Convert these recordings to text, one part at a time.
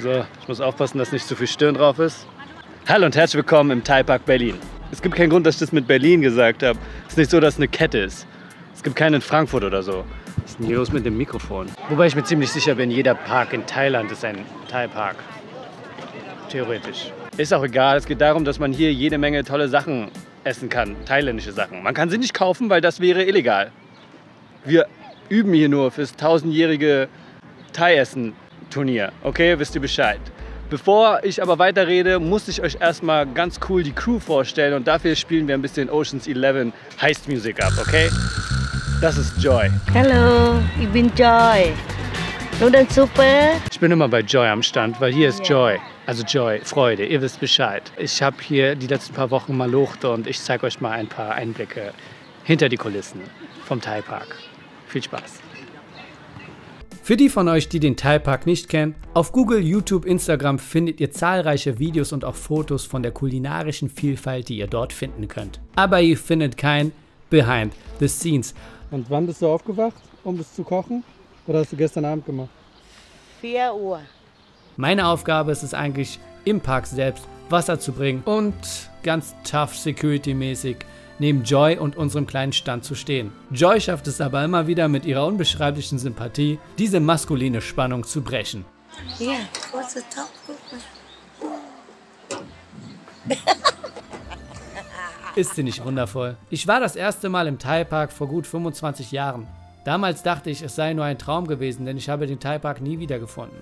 So, ich muss aufpassen, dass nicht zu viel Stirn drauf ist. Hallo und herzlich willkommen im Thai Park Berlin. Es gibt keinen Grund, dass ich das mit Berlin gesagt habe. Es ist nicht so, dass es eine Kette ist. Es gibt keinen in Frankfurt oder so. Was ist denn hier los mit dem Mikrofon? Wobei ich mir ziemlich sicher bin, jeder Park in Thailand ist ein Thai-Park. Theoretisch. Ist auch egal. Es geht darum, dass man hier jede Menge tolle Sachen essen kann. Thailändische Sachen. Man kann sie nicht kaufen, weil das wäre illegal. Wir üben hier nur fürs tausendjährige Thai-Essen-Turnier. Okay, wisst ihr Bescheid. Bevor ich aber weiterrede, muss ich euch erstmal ganz cool die Crew vorstellen und dafür spielen wir ein bisschen Oceans 11 Heist Music ab, okay? Das ist Joy. Hallo, ich bin Joy. Nudelsuppe. Ich bin immer bei Joy am Stand, weil hier ist Ja. Joy. Also Joy, Freude, ihr wisst Bescheid. Ich habe hier die letzten paar Wochen mal locht und ich zeige euch mal ein paar Einblicke hinter die Kulissen vom Thai Park. Viel Spaß. Für die von euch, die den Thai Park nicht kennen, auf Google, YouTube, Instagram findet ihr zahlreiche Videos und auch Fotos von der kulinarischen Vielfalt, die ihr dort finden könnt. Aber ihr findet kein Behind the Scenes. Und wann bist du aufgewacht, um das zu kochen? Oder hast du gestern Abend gemacht? 4 Uhr. Meine Aufgabe ist es eigentlich, im Park selbst Wasser zu bringen und ganz tough security-mäßig neben Joy und unserem kleinen Stand zu stehen. Joy schafft es aber immer wieder mit ihrer unbeschreiblichen Sympathie, diese maskuline Spannung zu brechen. Yeah, what's the top? Ist sie nicht wundervoll? Ich war das erste Mal im Thai Park vor gut 25 Jahren. Damals dachte ich, es sei nur ein Traum gewesen, denn ich habe den Thai Park nie wiedergefunden.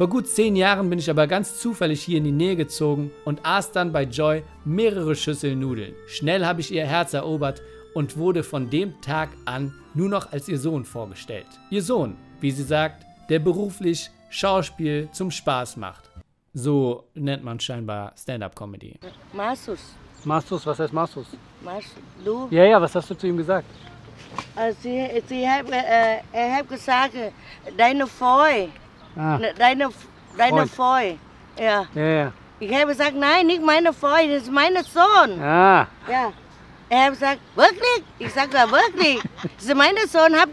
Vor gut 10 Jahren bin ich aber ganz zufällig hier in die Nähe gezogen und aß dann bei Joy mehrere Schüsseln Nudeln. Schnell habe ich ihr Herz erobert und wurde von dem Tag an nur noch als ihr Sohn vorgestellt. Ihr Sohn, wie sie sagt, der beruflich Schauspiel zum Spaß macht. So nennt man scheinbar Stand-up-Comedy. Masus. Mastus, was heißt Mastus? Mas, du? Ja, ja, was hast du zu ihm gesagt? Uh, sie, sie hat, uh, er hat gesagt, äh, deine Freu. Ah, Deine, deine Freund. Freu. Ja. ja, ja. Ich habe gesagt, nein, nicht meine Freu, das ist mein Sohn. Ah, Ja. Er hat gesagt, wirklich? Ich sage, ja, wirklich. Das ist mein Sohn, hat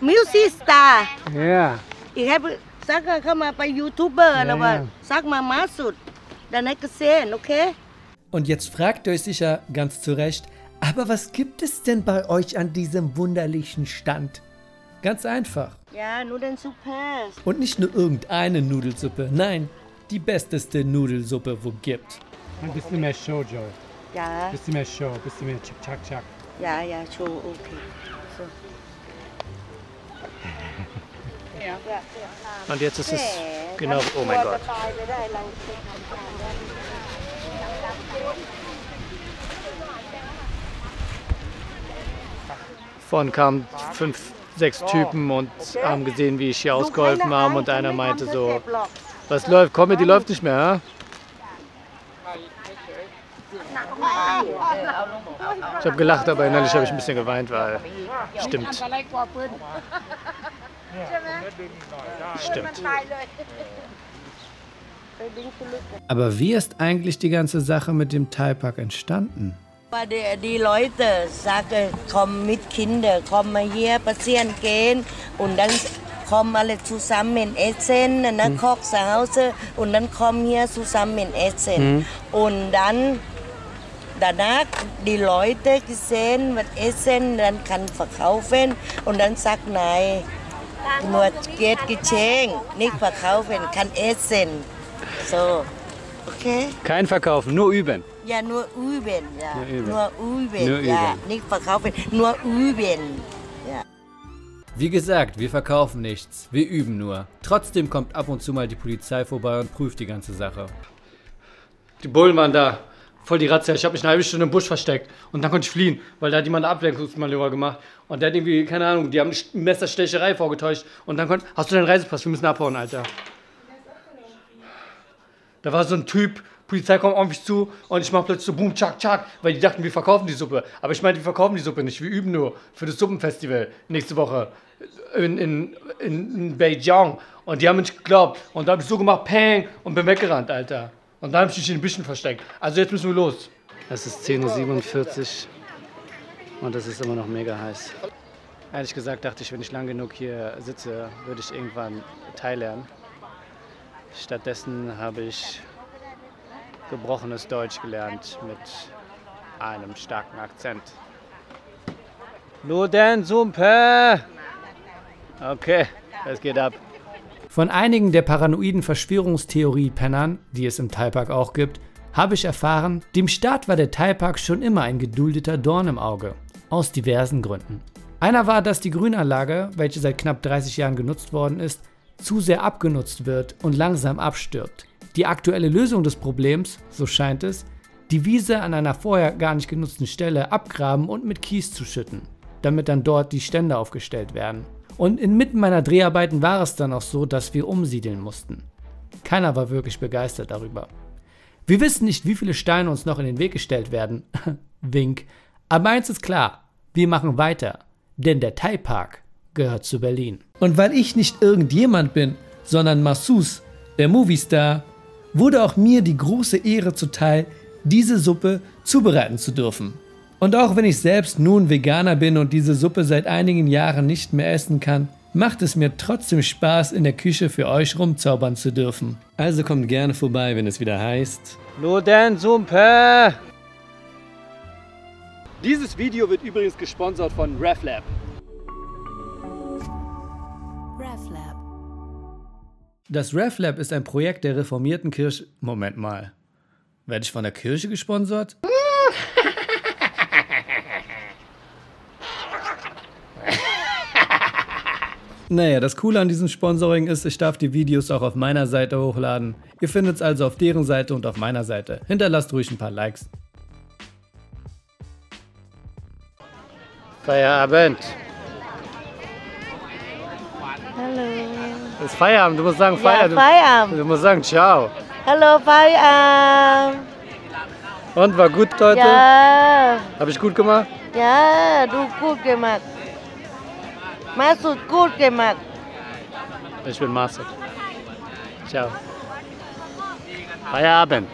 Music Star. ja. Ich habe gesagt, komm mal bei YouTuber, Ja, aber ja. sag mal Masud. Dann hat gesehen, okay? Und jetzt fragt ihr euch sicher ganz zu Recht, aber was gibt es denn bei euch an diesem wunderlichen Stand? Ganz einfach. Ja, Nudelsuppe. Und nicht nur irgendeine Nudelsuppe, nein, die besteste Nudelsuppe, wo gibt. Ein bisschen mehr Show, Joe. Ja, Ein bisschen mehr Show, ein bisschen mehr Chick, Chack, Chack. ja, ja, schon okay. So. Und jetzt ist es genau, oh mein Gott. Vorhin kamen fünf, sechs Typen und haben gesehen, wie ich hier ausgeholfen habe und einer meinte so, was läuft, Comedy läuft nicht mehr, hä? Ich habe gelacht, aber innerlich habe ich ein bisschen geweint, weil stimmt. Stimmt. Aber wie ist eigentlich die ganze Sache mit dem Thai Park entstanden? Die, Leute sagen, komm mit Kindern, komm mal hier spazieren gehen und dann kommen alle zusammen essen, und dann kocht zu Hause und dann kommen hier zusammen essen. Und dann danach die Leute gesehen, was essen, dann kann verkaufen und dann sagt nein, nur geht geschenkt, nicht verkaufen, kann essen. So, okay? Kein Verkaufen, nur üben. Ja, nur üben, ja. Nur üben. Nur üben, Nur ja. üben. Nicht verkaufen, nur üben. Ja. Wie gesagt, wir verkaufen nichts, wir üben nur. Trotzdem kommt ab und zu mal die Polizei vorbei und prüft die ganze Sache. Die Bullen waren da, voll die Razzia. Ich habe mich eine halbe Stunde im Busch versteckt und dann konnte ich fliehen, weil da hat jemand eine Ablenkungsmanöver gemacht. Und der hat irgendwie, keine Ahnung, die haben eine Messerstecherei vorgetäuscht. Und dann konnte, hast du deinen Reisepass? Wir müssen abhauen, Alter. Da war so ein Typ, Polizei kommt auf mich zu und ich mach plötzlich so boom, tschak, tschak, weil die dachten, wir verkaufen die Suppe. Aber ich meinte, wir verkaufen die Suppe nicht, wir üben nur für das Suppenfestival nächste Woche in, in, in, in Beijing. Und die haben mich geglaubt. Und da habe ich so gemacht, peng, und bin weggerannt, Alter. Und dann habe ich mich in den Büschen versteckt. Also jetzt müssen wir los. Es ist 10.47 Uhr und es ist immer noch mega heiß. Ehrlich gesagt dachte ich, wenn ich lang genug hier sitze, würde ich irgendwann Thai lernen. Stattdessen habe ich gebrochenes Deutsch gelernt mit einem starken Akzent. Luden Sumpe! Okay, es geht ab. Von einigen der paranoiden Verschwörungstheorie-Pennern, die es im Taipark auch gibt, habe ich erfahren, dem Staat war der Taipark schon immer ein geduldeter Dorn im Auge. Aus diversen Gründen. Einer war, dass die Grünanlage, welche seit knapp 30 Jahren genutzt worden ist, zu sehr abgenutzt wird und langsam abstirbt. Die aktuelle Lösung des Problems, so scheint es, die Wiese an einer vorher gar nicht genutzten Stelle abgraben und mit Kies zu schütten, damit dann dort die Stände aufgestellt werden. Und inmitten meiner Dreharbeiten war es dann auch so, dass wir umsiedeln mussten. Keiner war wirklich begeistert darüber. Wir wissen nicht, wie viele Steine uns noch in den Weg gestellt werden. Wink. Aber eins ist klar, wir machen weiter, denn der Thai Park gehört zu Berlin. Und weil ich nicht irgendjemand bin, sondern Massus, der Moviestar, wurde auch mir die große Ehre zuteil, diese Suppe zubereiten zu dürfen. Und auch wenn ich selbst nun Veganer bin und diese Suppe seit einigen Jahren nicht mehr essen kann, macht es mir trotzdem Spaß, in der Küche für euch rumzaubern zu dürfen. Also kommt gerne vorbei, wenn es wieder heißt. Luden Sumpe! Dieses Video wird übrigens gesponsert von. RefLab. Das RefLab ist ein Projekt der reformierten Kirche. Moment mal. Werde ich von der Kirche gesponsert? Naja, das Coole an diesem Sponsoring ist, ich darf die Videos auch auf meiner Seite hochladen. Ihr findet es also auf deren Seite und auf meiner Seite. Hinterlasst ruhig ein paar Likes. Feierabend. Hallo. Es ist Feierabend, du musst sagen Ja, Feierabend. Feierabend. Du musst sagen Ciao. Hallo, Feierabend. Und war gut heute? Ja, Habe ich gut gemacht? ja, du gut gemacht. Masud gut gemacht. Ich bin Marcel. Ciao. Feierabend.